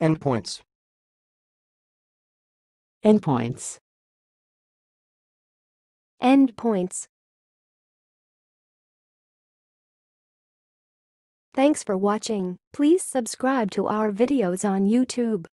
Endpoints. Endpoints. Endpoints. Thanks for watching. Please subscribe to our videos on YouTube.